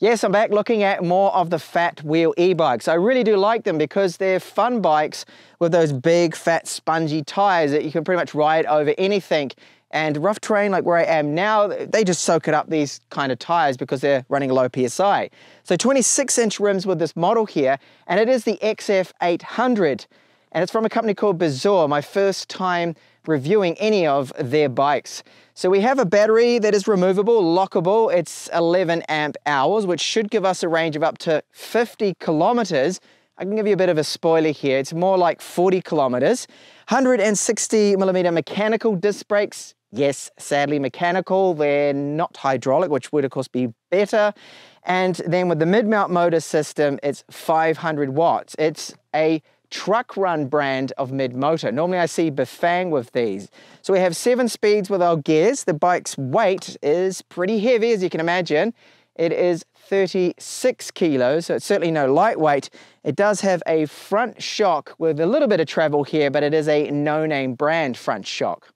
Yes, I'm back looking at more of the fat wheel e-bikes. I really do like them because they're fun bikes with those big, fat, spongy tires that you can pretty much ride over anything. And rough terrain like where I am now, they just soak it up, these kind of tires, because they're running low PSI. So 26 inch rims with this model here, and it is the XF800. And it's from a company called Bezior, my first time reviewing any of their bikes. So we have a battery that is removable, lockable. It's 11 amp hours, which should give us a range of up to 50 kilometers. I can give you a bit of a spoiler here. It's more like 40 kilometers. 160 millimeter mechanical disc brakes. Yes, sadly mechanical. They're not hydraulic, which would of course be better. And then with the mid-mount motor system, it's 500 watts. It's a Truckrun brand of mid motor. Normally I see Bafang with these. So we have seven speeds with our gears. The bike's weight is pretty heavy as you can imagine. It is 36 kilos, so it's certainly no lightweight. It does have a front shock with a little bit of travel here, but it is a no-name brand front shock.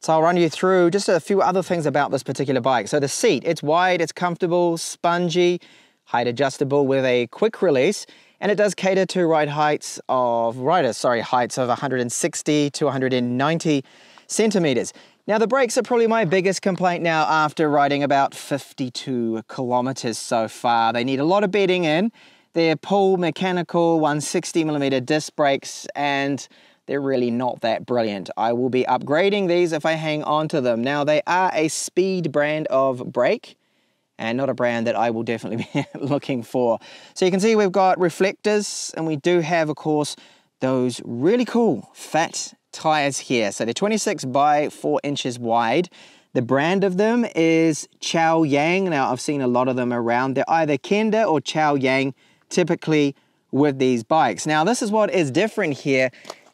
So I'll run you through just a few other things about this particular bike. So the seat, it's wide, it's comfortable, spongy, height adjustable with a quick release and it does cater to ride heights of riders, sorry, heights of 160 to 190 centimeters. Now the brakes are probably my biggest complaint now after riding about 52 kilometers so far. They need a lot of bedding in. They're pull mechanical 160 millimeter disc brakes and they're really not that brilliant. I will be upgrading these if I hang on to them. Now they are a speed brand of brake and not a brand that I will definitely be looking for. So you can see we've got reflectors and we do have, of course, those really cool fat tires here. So they're 26 by 4 inches wide. The brand of them is Chaoyang. Now I've seen a lot of them around. They're either Kenda or Chaoyang, typically with these bikes. Now this is what is different here,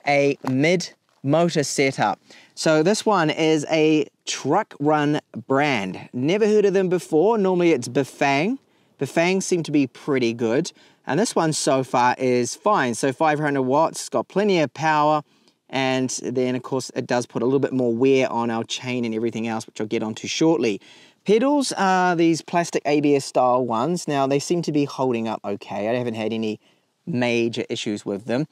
a mid motor setup. So this one is a Truckrun brand. Never heard of them before. Normally it's Bafang. Bafang seem to be pretty good. And this one so far is fine. So 500 watts, it's got plenty of power. And then of course it does put a little bit more wear on our chain and everything else, which I'll get onto shortly. Pedals are these plastic ABS style ones. Now they seem to be holding up okay. I haven't had any major issues with them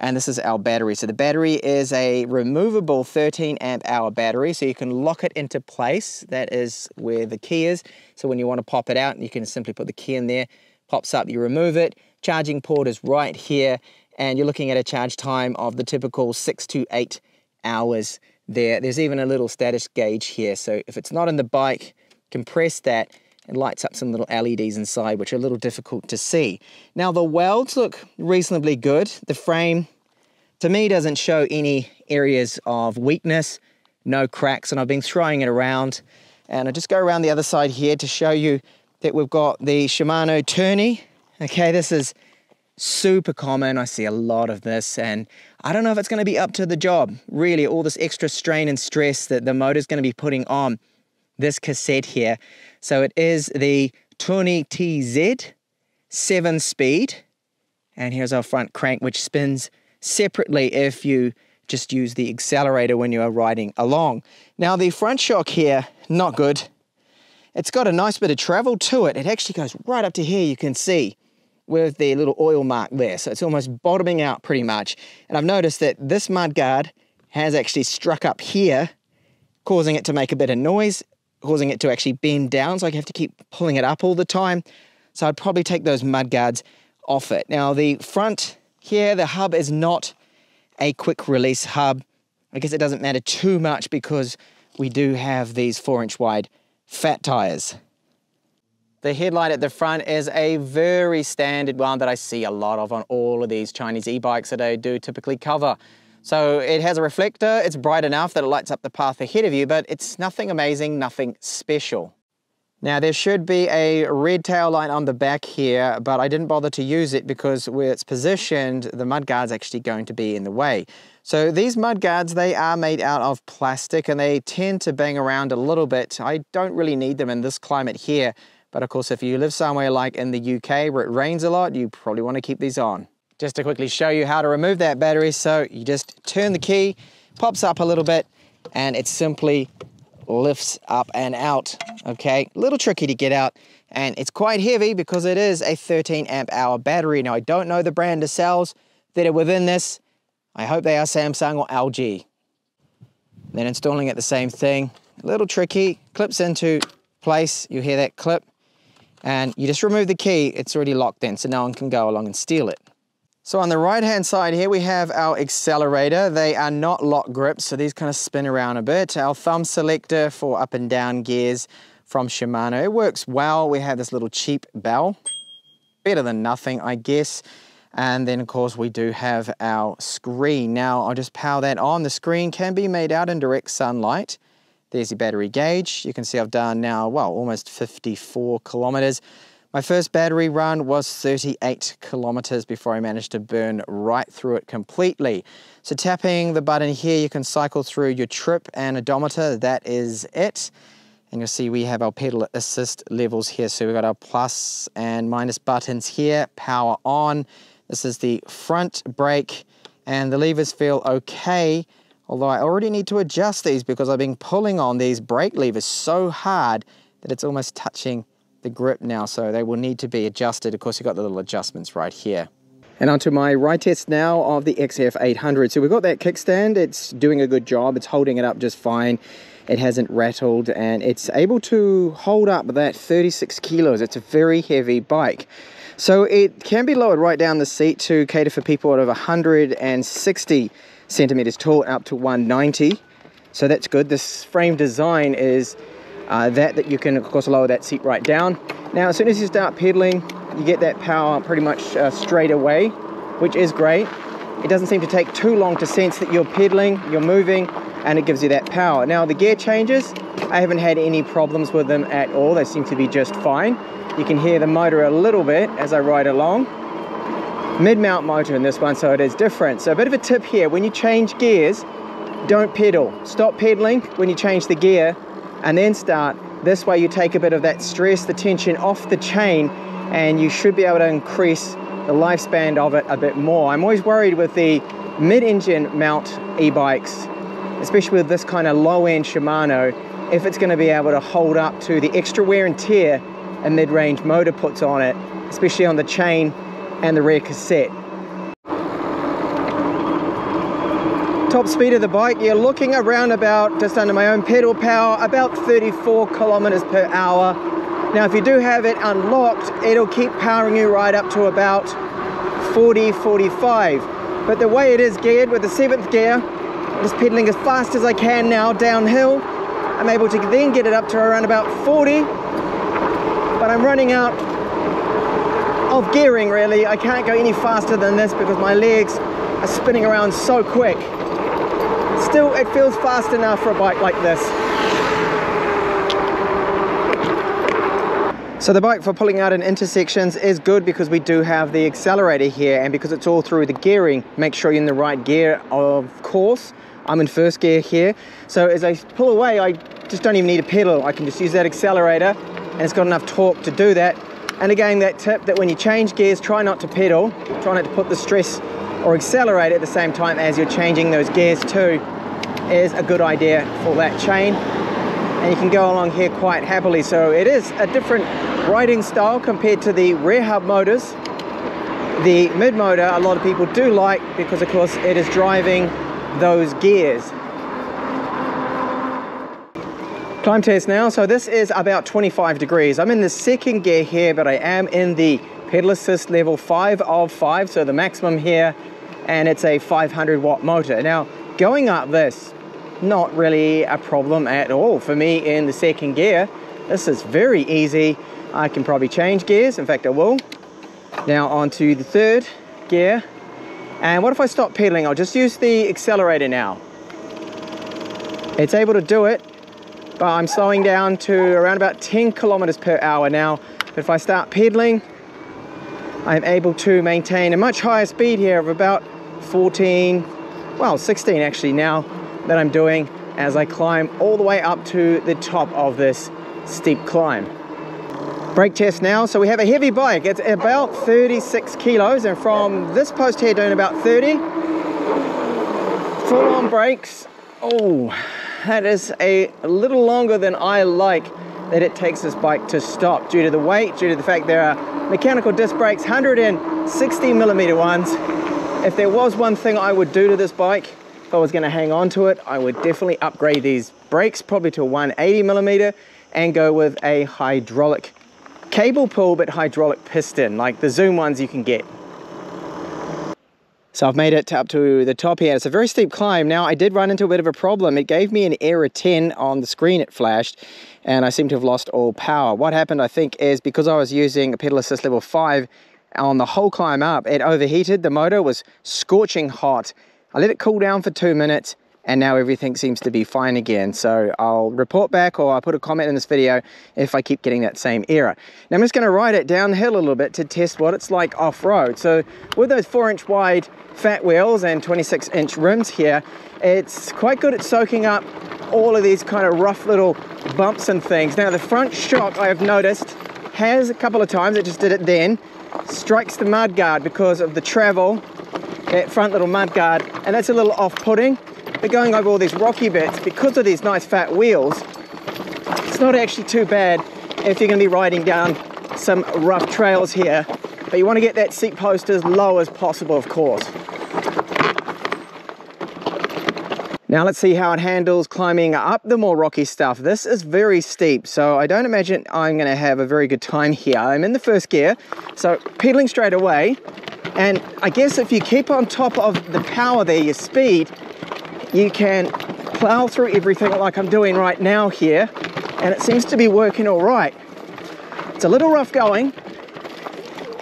and this is our battery. So the battery is a removable 13 amp hour battery, so you can lock it into place. That is where the key is. So when you want to pop it out, you can simply put the key in there, pops up, you remove it. Charging port is right here, and you're looking at a charge time of the typical six to eight hours there. There's even a little status gauge here, so if it's not in the bike, compress that lights up some little LEDs inside, which are a little difficult to see. Now the welds look reasonably good. The frame, to me, doesn't show any areas of weakness, no cracks, and I've been throwing it around. And I just go around the other side here to show you that we've got the Shimano tourney. Okay, this is super common. I see a lot of this, and I don't know if it's going to be up to the job. Really, all this extra strain and stress that the motor's going to be putting on this cassette here. So it is the Tourney TZ 7 speed. And here's our front crank, which spins separately if you just use the accelerator when you are riding along. Now the front shock here, not good. It's got a nice bit of travel to it. It actually goes right up to here, you can see, with the little oil mark there. So it's almost bottoming out pretty much. And I've noticed that this mudguard has actually struck up here, causing it to make a bit of noise causing it to actually bend down. So I have to keep pulling it up all the time. So I'd probably take those mud guards off it. Now the front here, the hub is not a quick release hub. I guess it doesn't matter too much because we do have these four inch wide fat tires. The headlight at the front is a very standard one that I see a lot of on all of these Chinese e-bikes that I do typically cover. So it has a reflector, it's bright enough that it lights up the path ahead of you, but it's nothing amazing, nothing special. Now there should be a red tail light on the back here, but I didn't bother to use it because where it's positioned, the mudguard's actually going to be in the way. So these mudguards, they are made out of plastic and they tend to bang around a little bit. I don't really need them in this climate here, but of course if you live somewhere like in the UK where it rains a lot, you probably want to keep these on. Just to quickly show you how to remove that battery. So you just turn the key, pops up a little bit, and it simply lifts up and out, okay? A little tricky to get out, And it's quite heavy because it is a 13 amp hour battery. Now I don't know the brand of cells that are within this. I hope they are Samsung or LG. Then installing it the same thing, a little tricky, clips into place, you hear that clip, and you just remove the key, it's already locked in, so no one can go along and steal it. So on the right hand side here, we have our accelerator. They are not lock grips, so these kind of spin around a bit. Our thumb selector for up and down gears from Shimano. It works well. We have this little cheap bell. Better than nothing, I guess. And then of course we do have our screen. Now I'll just power that on. The screen can be made out in direct sunlight. There's the battery gauge. You can see I've done now, well, almost 54 kilometers. My first battery run was 38 kilometers before I managed to burn right through it completely. So tapping the button here, you can cycle through your trip and odometer. That is it. And you'll see we have our pedal assist levels here. So we've got our plus and minus buttons here, power on, this is the front brake and the levers feel okay, although I already need to adjust these because I've been pulling on these brake levers so hard that it's almost touching the grip now, so they will need to be adjusted. Of course, you've got the little adjustments right here. And onto my ride test now of the XF 800. So we've got that kickstand, it's doing a good job, it's holding it up just fine. It hasn't rattled and it's able to hold up that 36 kilos. It's a very heavy bike. So it can be lowered right down the seat to cater for people out of 160 centimeters tall up to 190. So that's good. This frame design is uh, that that you can of course lower that seat right down. Now as soon as you start pedaling, you get that power pretty much uh, straight away, which is great. It doesn't seem to take too long to sense that you're pedaling, you're moving, and it gives you that power. Now the gear changes, I haven't had any problems with them at all. They seem to be just fine. You can hear the motor a little bit as I ride along. Mid-mount motor in this one, so it is different. So a bit of a tip here, when you change gears, don't pedal. Stop pedaling when you change the gear and then start. This way you take a bit of that stress, the tension off the chain and you should be able to increase the lifespan of it a bit more. I'm always worried with the mid-engine mount e-bikes, especially with this kind of low-end Shimano, if it's going to be able to hold up to the extra wear and tear a mid-range motor puts on it, especially on the chain and the rear cassette. Top speed of the bike, you're looking around about, just under my own pedal power, about 34 kilometers per hour. Now if you do have it unlocked, it'll keep powering you right up to about 40, 45. But the way it is geared with the seventh gear, I'm just pedaling as fast as I can now downhill. I'm able to then get it up to around about 40 but I'm running out of gearing really. I can't go any faster than this because my legs are spinning around so quick. Still, it feels fast enough for a bike like this. So the bike for pulling out in intersections is good because we do have the accelerator here and because it's all through the gearing, make sure you're in the right gear of course. I'm in first gear here. So as I pull away, I just don't even need a pedal. I can just use that accelerator and it's got enough torque to do that. And again, that tip that when you change gears, try not to pedal, try not to put the stress or accelerate at the same time as you're changing those gears too is a good idea for that chain. And you can go along here quite happily. So it is a different riding style compared to the rear hub motors. The mid motor, a lot of people do like because of course it is driving those gears. Climb test now. So this is about 25 degrees. I'm in the second gear here, but I am in the pedal assist level 5 of 5, so the maximum here, and it's a 500 watt motor. Now, going up this, not really a problem at all for me in the second gear. This is very easy. I can probably change gears, in fact I will. Now onto the third gear. And what if I stop pedaling? I'll just use the accelerator now. It's able to do it but I'm slowing down to around about 10 kilometers per hour now. If I start pedaling, I'm able to maintain a much higher speed here of about 14, well, 16 actually now that I'm doing as I climb all the way up to the top of this steep climb. Brake test now. So we have a heavy bike. It's about 36 kilos and from this post here doing about 30. Full on brakes. Oh, that is a little longer than I like that it takes this bike to stop due to the weight, due to the fact there are mechanical disc brakes, 160 millimeter ones. If there was one thing I would do to this bike, if I was gonna hang on to it, I would definitely upgrade these brakes probably to 180 millimeter and go with a hydraulic cable pull but hydraulic piston like the Zoom ones you can get. So I've made it up to the top here. It's a very steep climb. Now I did run into a bit of a problem. It gave me an error 10 on the screen it flashed and I seem to have lost all power. What happened I think is because I was using a pedal assist level 5 on the whole climb up, it overheated. The motor was scorching hot. I let it cool down for two minutes and now everything seems to be fine again. So I'll report back or I'll put a comment in this video if I keep getting that same error. Now I'm just gonna ride it downhill a little bit to test what it's like off-road. So with those four inch wide fat wheels and 26 inch rims here, it's quite good at soaking up all of these kind of rough little bumps and things. Now the front shock I have noticed has a couple of times, it just did it then, strikes the mud guard because of the travel, that front little mud guard, and that's a little off-putting. But going over all these rocky bits, because of these nice fat wheels, it's not actually too bad if you're gonna be riding down some rough trails here. But you wanna get that seat post as low as possible, of course. Now let's see how it handles climbing up the more rocky stuff. This is very steep, so I don't imagine I'm gonna have a very good time here. I'm in the first gear, so pedaling straight away. And I guess if you keep on top of the power there, your speed, you can plow through everything like I'm doing right now here and it seems to be working all right. It's a little rough going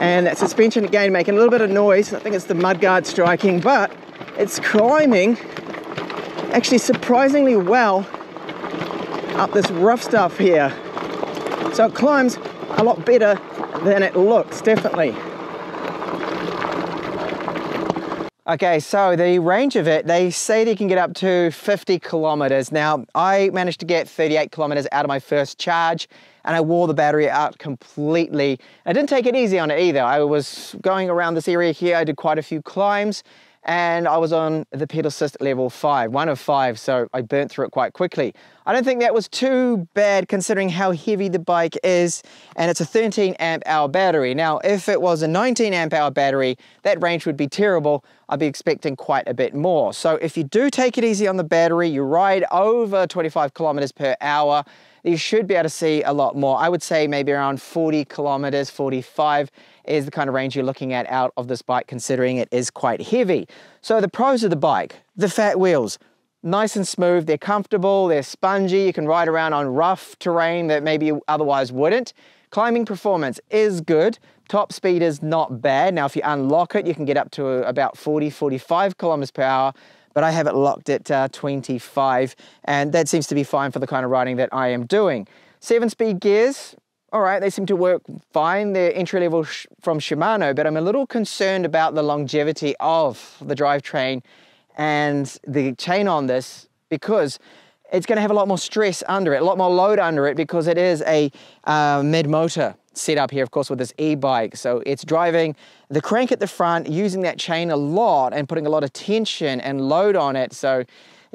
and that suspension again making a little bit of noise. I think it's the mudguard striking but it's climbing actually surprisingly well up this rough stuff here. So it climbs a lot better than it looks, definitely. Okay, so the range of it, they say they can get up to 50 kilometers. Now, I managed to get 38 kilometers out of my first charge and I wore the battery out completely. I didn't take it easy on it either. I was going around this area here, I did quite a few climbs and I was on the pedal assist level five, one of five, so I burnt through it quite quickly. I don't think that was too bad considering how heavy the bike is, and it's a 13 amp hour battery. Now, if it was a 19 amp hour battery, that range would be terrible. I'd be expecting quite a bit more. So if you do take it easy on the battery, you ride over 25 kilometers per hour, you should be able to see a lot more. I would say maybe around 40 kilometers, 45 is the kind of range you're looking at out of this bike considering it is quite heavy. So the pros of the bike, the fat wheels, nice and smooth, they're comfortable, they're spongy, you can ride around on rough terrain that maybe otherwise wouldn't. Climbing performance is good, top speed is not bad. Now if you unlock it, you can get up to about 40, 45 kilometers per hour, but I have it locked at uh, 25 and that seems to be fine for the kind of riding that I am doing. Seven speed gears, all right, they seem to work fine. They're entry level sh from Shimano, but I'm a little concerned about the longevity of the drivetrain and the chain on this because it's going to have a lot more stress under it, a lot more load under it because it is a uh, mid motor setup here, of course, with this e-bike. So it's driving the crank at the front, using that chain a lot and putting a lot of tension and load on it. So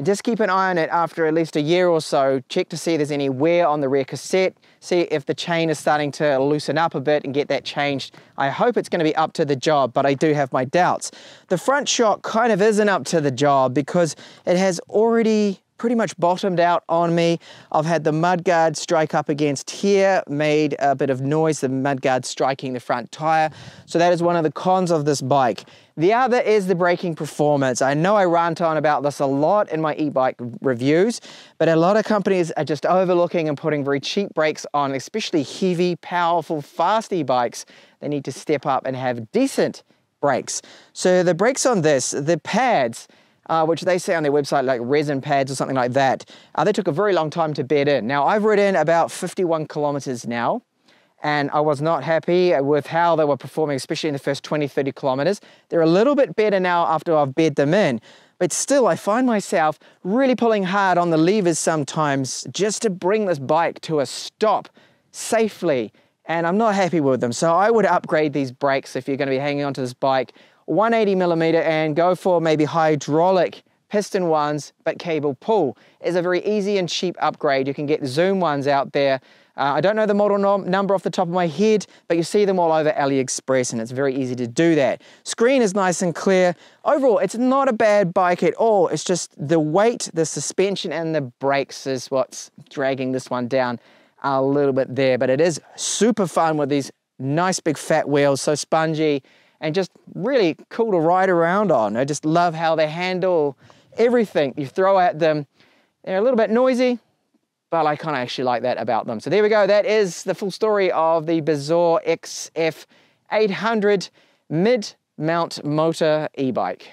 just keep an eye on it after at least a year or so. Check to see if there's any wear on the rear cassette. See if the chain is starting to loosen up a bit and get that changed. I hope it's going to be up to the job, but I do have my doubts. The front shock kind of isn't up to the job because it has already pretty much bottomed out on me. I've had the mudguard strike up against here, made a bit of noise, the mudguard striking the front tire. So that is one of the cons of this bike. The other is the braking performance. I know I rant on about this a lot in my e-bike reviews, but a lot of companies are just overlooking and putting very cheap brakes on, especially heavy, powerful, fast e-bikes. They need to step up and have decent brakes. So the brakes on this, the pads, uh, which they say on their website like resin pads or something like that. Uh, they took a very long time to bed in. Now I've ridden about 51 kilometers now and I was not happy with how they were performing, especially in the first 20, 30 kilometers. They're a little bit better now after I've bed them in, but still I find myself really pulling hard on the levers sometimes just to bring this bike to a stop safely and I'm not happy with them. So I would upgrade these brakes if you're gonna be hanging onto this bike 180 millimeter and go for maybe hydraulic piston ones, but cable pull is a very easy and cheap upgrade. You can get Zoom ones out there Uh, I don't know the model number off the top of my head, but you see them all over AliExpress and it's very easy to do that. Screen is nice and clear. Overall, it's not a bad bike at all. It's just the weight, the suspension and the brakes is what's dragging this one down a little bit there, but it is super fun with these nice big fat wheels, so spongy and just really cool to ride around on. I just love how they handle everything you throw at them. They're a little bit noisy, but I kind of actually like that about them. So there we go. That is the full story of the Bezior XF 800 mid-mount motor e-bike.